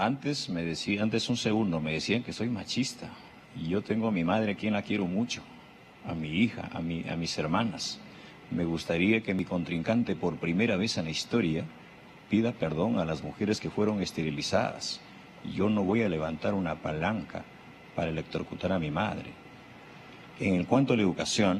Antes me decía, antes un segundo, me decían que soy machista. Y yo tengo a mi madre a quien la quiero mucho, a mi hija, a, mi, a mis hermanas. Me gustaría que mi contrincante por primera vez en la historia pida perdón a las mujeres que fueron esterilizadas. Yo no voy a levantar una palanca para electrocutar a mi madre. En cuanto a la educación,